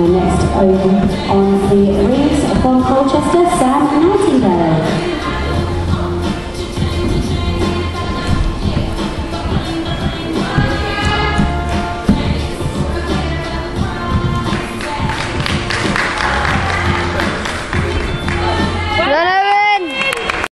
Next over on the rings from Colchester,